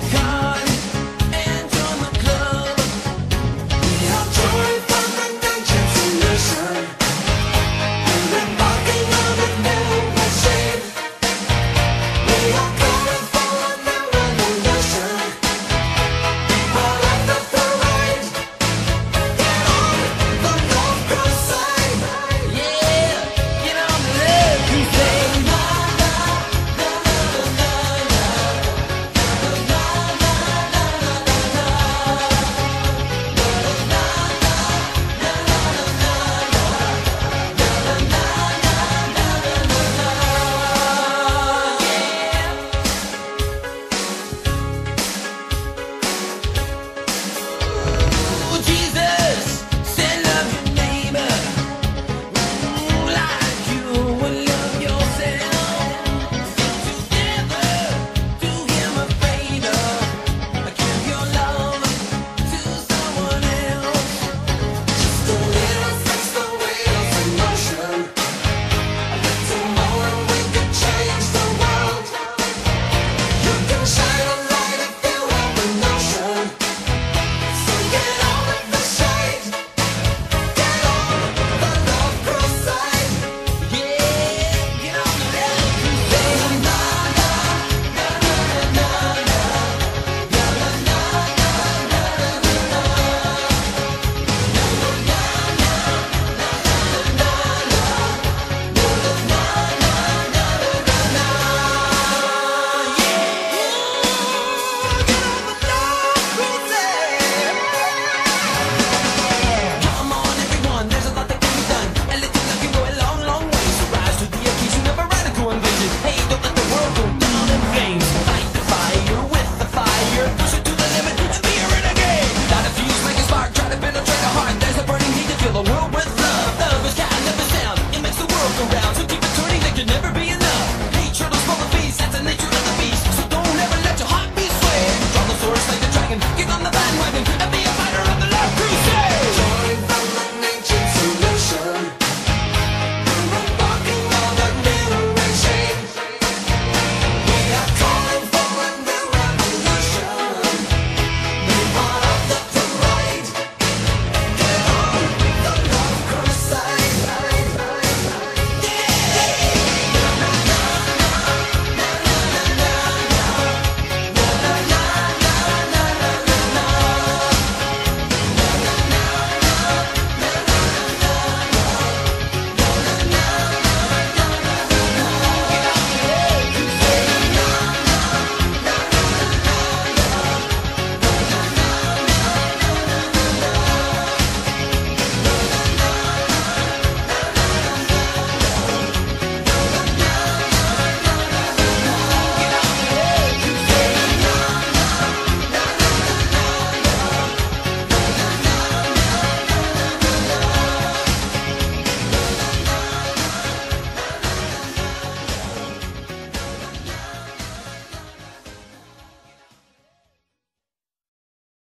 come.